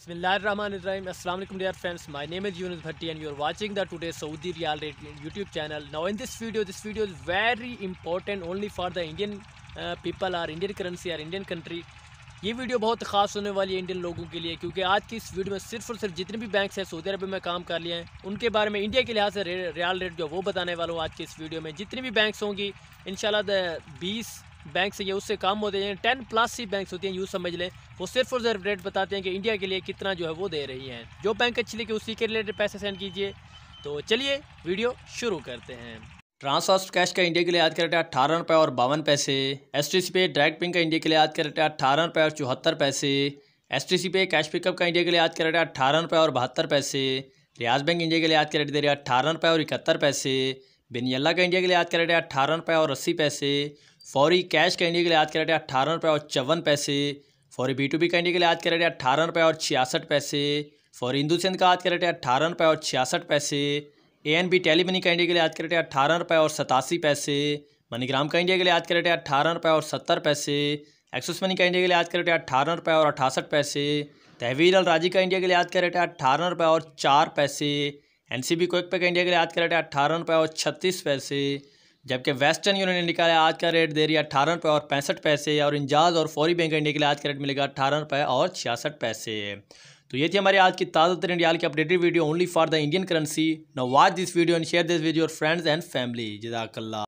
بسم اللہ الرحمن الرحیم۔ السلام علیکم dear friends my name is Younis Bhatti and you are watching the today Saudi riyal rate YouTube channel now in this video this video is very important only for the Indian people are Indian currency are Indian country یہ ویڈیو بہت خاص ہونے والی ہے Indian لوگوں کے لیے، کیونکہ آج کی اس ویڈیو میں صرف اور صرف جتنے بھی بینکس ہیں سعودی عرب میں کام کر لیے ہیں۔ ان کے بارے میں انڈیا کے لحاظ سے ریال ریٹ جو وہ بتانے والا ہوں آج کی اس ویڈیو میں۔ جتنی بھی بینکس ہوں گی، انشاءاللہ دا بیس بینک یا اس سے کام ہوتے ہیں یعنی ٹین پلس ہی بینکس ہوتی ہیں، یوں سمجھ لیں۔ وہ صرف اور صرف ریٹ بتاتے ہیں کہ انڈیا کے لیے کتنا جو ہے وہ دے رہی ہیں۔ جو بینک اچھی لے کے اسی کے ریلیٹڈ پیسے سینڈ کیجیے تو چلیے ویڈیو شروع کرتے ہیں۔ ٹرانسفر کیش کا انڈیا کے لیے یاد ریٹ ہے اٹھارہ روپے اور باون پیسے۔ S T C pay direct pink کا انڈیا کے لیے یاد ریٹ ہے اٹھارہ روپے اور چوہتر پیسے۔ S T C pay cash pick up کا انڈیا کے لیے یاد ریٹ ہے اٹھارہ روپے اور بہتر پیسے۔ ریاض بینک انڈیا کے لیے یاد ریٹ دے رہے ہیں، اٹھارہ روپے اور اکہتر پیسے۔ بن اللہ کا انڈیا کے لیے یاد ریٹ ہے اٹھارہ روپے اور اسی پیسے۔ فوری کیش کا انڈیا کے لیے آج کا ریٹ ہے اٹھارہ روپے اور چون پیسے، فوری بی ٹو بی کا انڈیا کے لیے آج کا ریٹ ہے اٹھارہ روپے اور چھیاسٹھ پیسے، فوری ہندو سندھ کا آج کا ریٹ ہے اٹھارہ روپے اور چھیاسٹھ پیسے، A N B telemoney کا انڈیا کے لیے آج کا ریٹ ہے اٹھارہ روپے اور ستاسی پیسے، منی گرام کا انڈیا کے لیے آج کا ریٹ ہے اٹھارہ روپے اور ستر پیسے، ایکسس منی کا انڈیا کے لیے آج کا ریٹ ہے اٹھارہ روپے اور اٹھاسٹھ پیسے، تحویل الراجی کا انڈیا کے لیے آج کا ریٹ ہے اٹھارہ روپے اور چار پیسے، N C B quick pay کا انڈیا کے لیے آج کا ریٹ ہے اٹھارہ روپے اور چھتیس پیسے جبکہ ویسٹرن یونین نے نکالا آج کا ریٹ دے رہی ہے اٹھارہ روپے اور پینسٹھ پیسے، اور انجاز اور فوری بینک انڈیا کے لیے آج کا ریٹ ملے گا اٹھارہ روپے اور چھیاسٹھ پیسے۔ تو یہ تھی ہماری آج کی تازہ ترین ریال کی updated video only for the Indian currency now watch this video and share this video friends and family جزاک اللہ۔